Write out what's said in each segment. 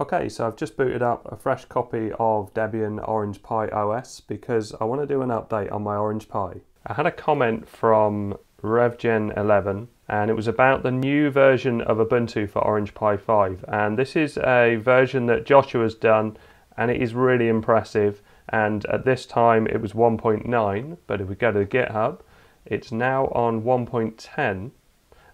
Okay, so I've just booted up a fresh copy of Debian Orange Pi OS because I want to do an update on my Orange Pi. I had a comment from RevGen11 and it was about the new version of Ubuntu for Orange Pi 5 and this is a version that Joshua's done and it is really impressive and at this time it was 1.9 but if we go to GitHub it's now on 1.10 and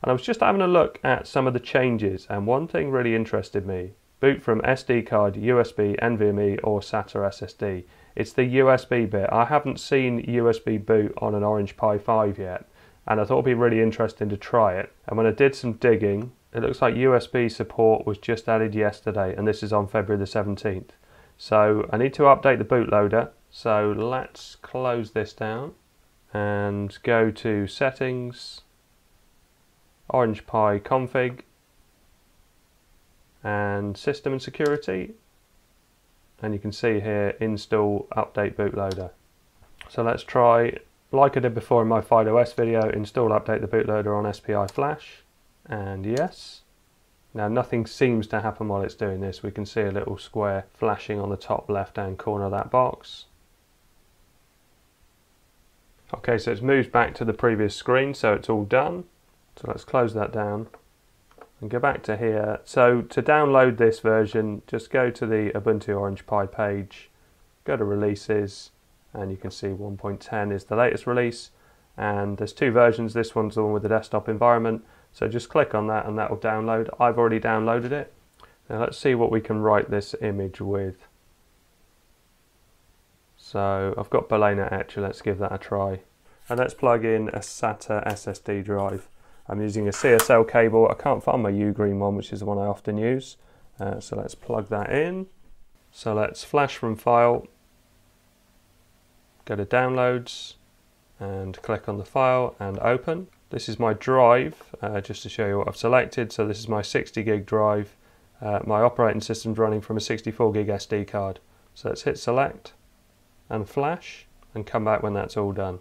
I was just having a look at some of the changes and one thing really interested me. Boot from SD card, USB, NVMe or SATA SSD. It's the USB bit. I haven't seen USB boot on an Orange Pi 5 yet and I thought it'd be really interesting to try it. And when I did some digging, it looks like USB support was just added yesterday and this is on February the 17th. So I need to update the bootloader. So let's close this down and go to settings, Orange Pi config and system and security. And you can see here install update bootloader. So let's try like I did before in my FidoOS video install update the bootloader on SPI flash. And yes now nothing seems to happen while it's doing this. We can see a little square flashing on the top left hand corner of that box. Okay, so it's moved back to the previous screen, so it's all done. So let's close that down and go back to here. So to download this version, just go to the Ubuntu Orange Pi page, go to releases, and you can see 1.10 is the latest release. And there's two versions. This one's the one with the desktop environment. So just click on that and that will download. I've already downloaded it. Now let's see what we can write this image with. So I've got Balena Etcher, let's give that a try. And let's plug in a SATA SSD drive. I'm using a CSL cable. I can't find my Ugreen one, which is the one I often use. Uh, so let's plug that in. So let's flash from file, go to downloads and click on the file and open. This is my drive, uh, just to show you what I've selected. So this is my 60 gig drive. Uh, my operating system's running from a 64 gig SD card. So let's hit select and flash and come back when that's all done.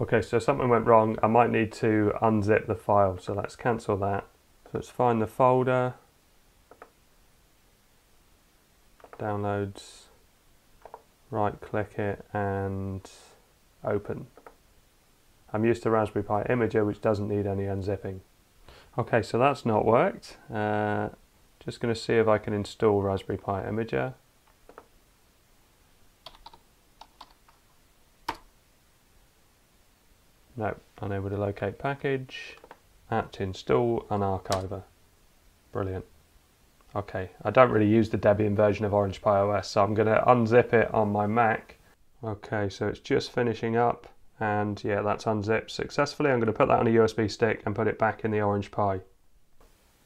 Okay, so something went wrong. I might need to unzip the file, so let's cancel that. So let's find the folder, downloads, right click it and open. I'm used to Raspberry Pi Imager which doesn't need any unzipping. Okay, so that's not worked. Uh, just going to see if I can install Raspberry Pi Imager. No, unable to locate package. Apt install and archiver. Brilliant. Okay, I don't really use the Debian version of Orange Pi OS, so I'm going to unzip it on my Mac. Okay, so it's just finishing up, and yeah, that's unzipped successfully. I'm going to put that on a USB stick and put it back in the Orange Pi.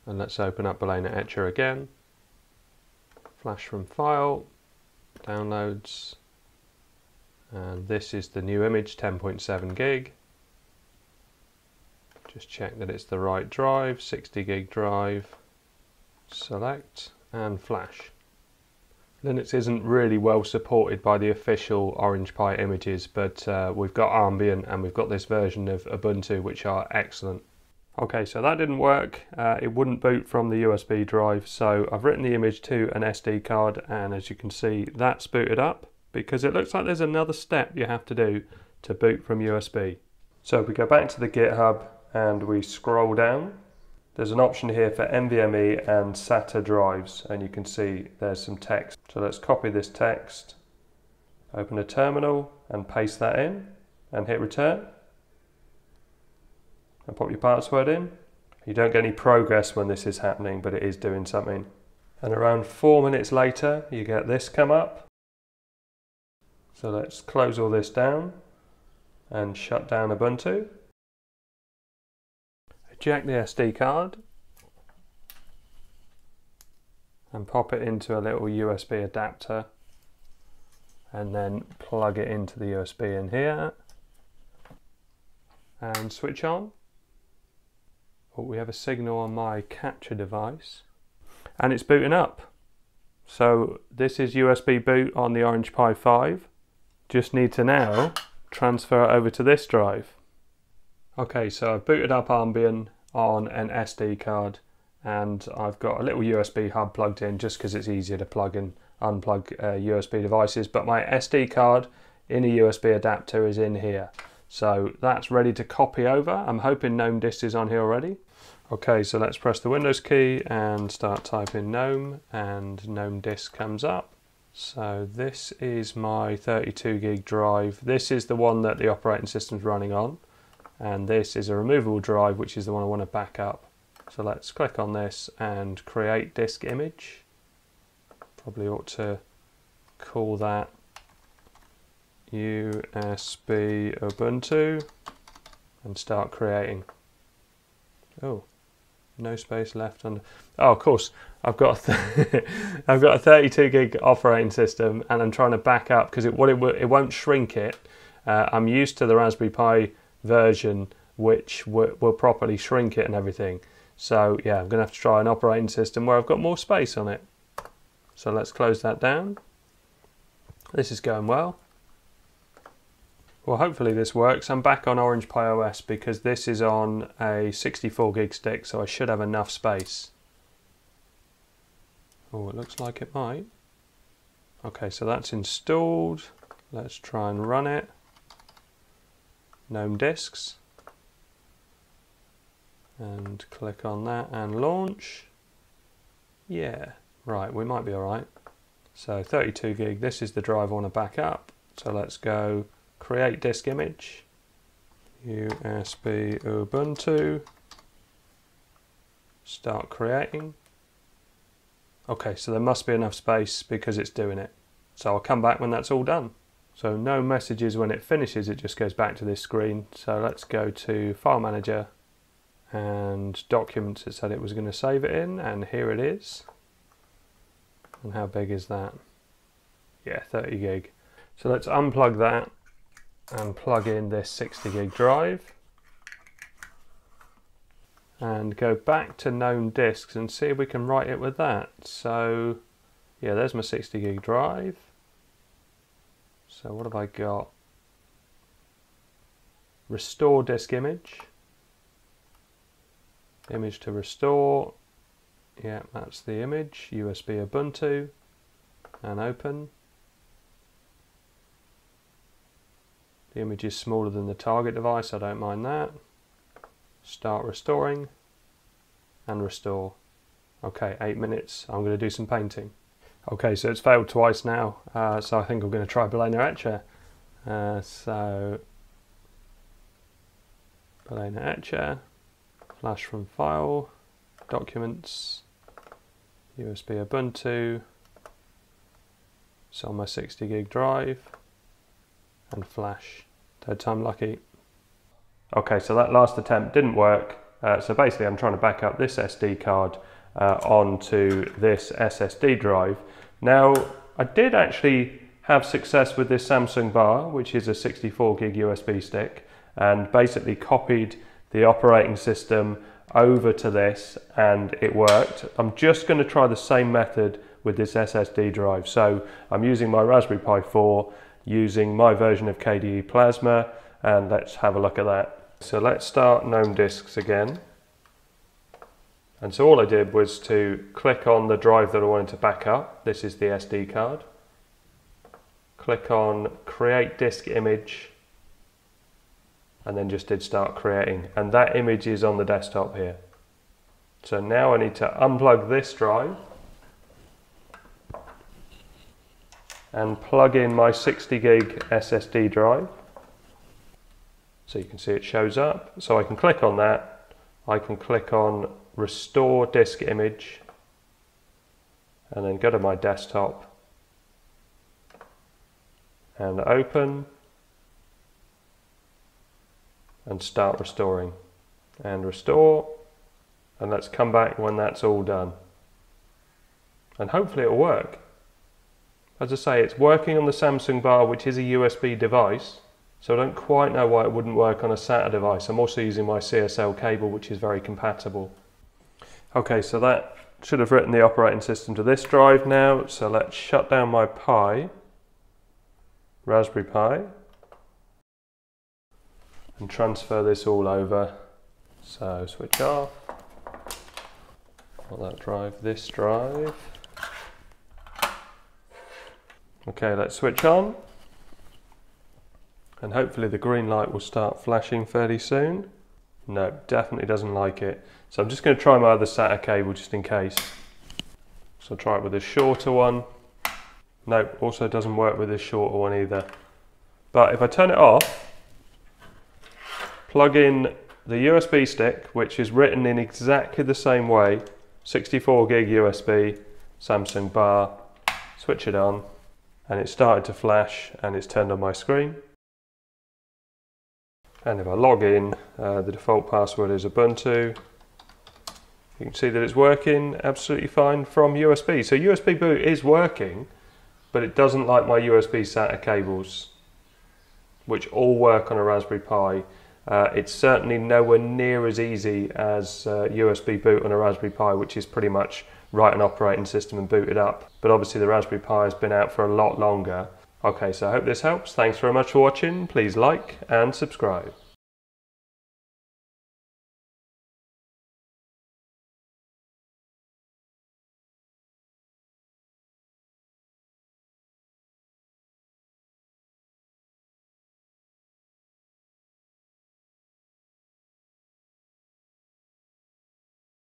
And let's open up Balena Etcher again. Flash from file, downloads, and this is the new image, 10.7 gig. Just check that it's the right drive, 60 gig drive, select and flash. Linux isn't really well supported by the official Orange Pi images, but uh, we've got Armbian and we've got this version of Ubuntu which are excellent. Okay, so that didn't work. Uh, it wouldn't boot from the USB drive, so I've written the image to an SD card, and as you can see, that's booted up because it looks like there's another step you have to do to boot from USB. So if we go back to the GitHub and we scroll down. There's an option here for NVMe and SATA drives, and you can see there's some text. So let's copy this text, open a terminal, and paste that in, and hit return and pop your password in. You don't get any progress when this is happening, but it is doing something. And around four minutes later, you get this come up. So let's close all this down and shut down Ubuntu. Eject the SD card and pop it into a little USB adapter and then plug it into the USB in here and switch on oh, we have a signal on my capture device and it's booting up. So this is USB boot on the Orange Pi 5. Just need to now transfer it over to this drive. Okay, so I've booted up Armbian on an SD card and I've got a little USB hub plugged in just because it's easier to plug and unplug uh, USB devices but my SD card in a USB adapter is in here. So that's ready to copy over. I'm hoping GNOME disk is on here already. Okay so let's press the Windows key and start typing GNOME and GNOME disk comes up. So this is my 32 gig drive. This is the one that the operating system's running on and this is a removable drive which is the one I want to back up so let's click on this and create disk image. Probably ought to call that USB Ubuntu and start creating. Oh, no space left on. Oh, of course, I've got a I've got a 32 gig operating system, and I'm trying to back up because it what it it won't shrink it. Uh, I'm used to the Raspberry Pi version, which will properly shrink it and everything. So yeah, I'm going to have to try an operating system where I've got more space on it. So let's close that down. This is going well. Well, hopefully this works. I'm back on Orange Pi OS because this is on a 64 gig stick, so I should have enough space. Oh, it looks like it might. Okay, so that's installed. Let's try and run it. GNOME disks and click on that and launch. Yeah, right, we might be all right. So 32 gig, this is the drive I want to back up. So let's go create disk image, USB Ubuntu, start creating. Okay, so there must be enough space because it's doing it. So I'll come back when that's all done. So no messages. When it finishes, it just goes back to this screen. So let's go to File Manager, and documents it said it was going to save it in and here it is. And how big is that? Yeah 30 gig. So let's unplug that and plug in this 60 gig drive. And go back to GNOME disks and see if we can write it with that. So yeah there's my 60 gig drive so what have I got? Restore disk image. Image to restore. Yeah that's the image. USB Ubuntu. And open. The image is smaller than the target device. I don't mind that. Start restoring. And restore. Okay eight minutes. I'm going to do some painting okay so it's failed twice now uh, so I think I'm going to try Balena Etcher uh, so Balena Etcher flash from file, documents, USB Ubuntu, it's on my 60 gig drive, and flash. Third time lucky. Okay, so that last attempt didn't work. Uh, so basically I'm trying to back up this SD card uh, onto this SSD drive. Now, I did actually have success with this Samsung bar, which is a 64 gig USB stick, and basically copied the operating system over to this and it worked. I'm just going to try the same method with this SSD drive. So I'm using my Raspberry Pi 4 using my version of KDE Plasma and let's have a look at that. So let's start GNOME disks again. And so all I did was to click on the drive that I wanted to back up. This is the SD card. Click on create disk image and then just did start creating. And that image is on the desktop here. So now I need to unplug this drive and plug in my 60 gig SSD drive. So you can see it shows up. So I can click on that. I can click on restore disk image and then go to my desktop and open and start restoring. And restore and let's come back when that's all done. And hopefully it'll work. As I say it's working on the Samsung bar which is a USB device so I don't quite know why it wouldn't work on a SATA device. I'm also using my CSL cable which is very compatible okay so that should have written the operating system to this drive now so let's shut down my Pi Raspberry Pi and transfer this all over. So switch off. Will that drive this drive? Okay, let's switch on. And hopefully the green light will start flashing fairly soon. No, definitely doesn't like it. So I'm just going to try my other SATA cable just in case. So I'll try it with a shorter one. No, also doesn't work with this shorter one either. But if I turn it off, plug in the USB stick, which is written in exactly the same way, 64 gig USB, Samsung bar, switch it on, and it started to flash and it's turned on my screen. And if I log in, uh, the default password is Ubuntu. You can see that it's working absolutely fine from USB. So USB boot is working, but it doesn't like my USB SATA cables, which all work on a Raspberry Pi. Uh, it's certainly nowhere near as easy as uh, USB boot on a Raspberry Pi, which is pretty much write an operating system and boot it up. But obviously the Raspberry Pi has been out for a lot longer Okay, so I hope this helps. Thanks very much for watching. Please like and subscribe.